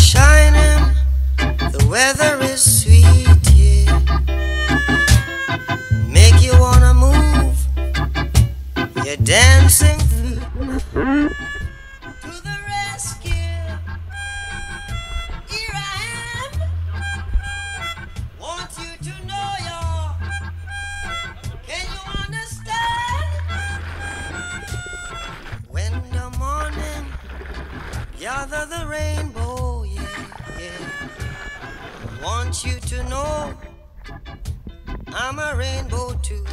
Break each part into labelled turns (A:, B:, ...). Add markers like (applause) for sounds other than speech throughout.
A: shining, the weather is sweet here. Make you wanna move, you're dancing through. To the rescue, here I am. Want you to know you Can you understand? When the morning gather the rainbow. Want you to know I'm a rainbow too.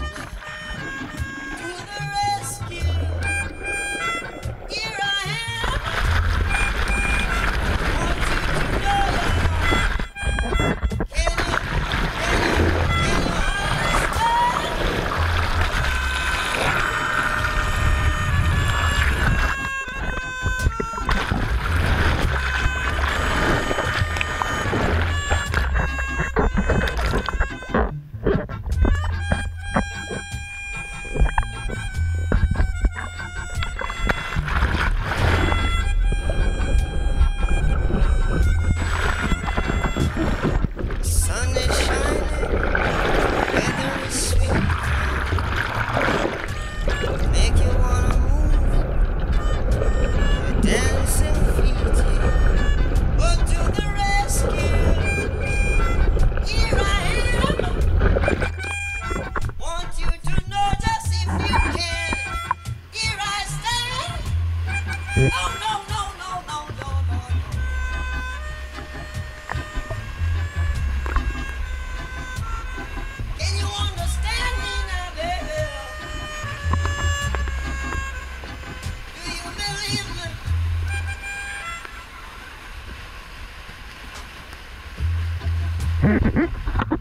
A: No, no, no, no, no, no, no. Can you understand me now, baby? Do you believe me? (laughs)